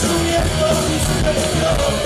czuję w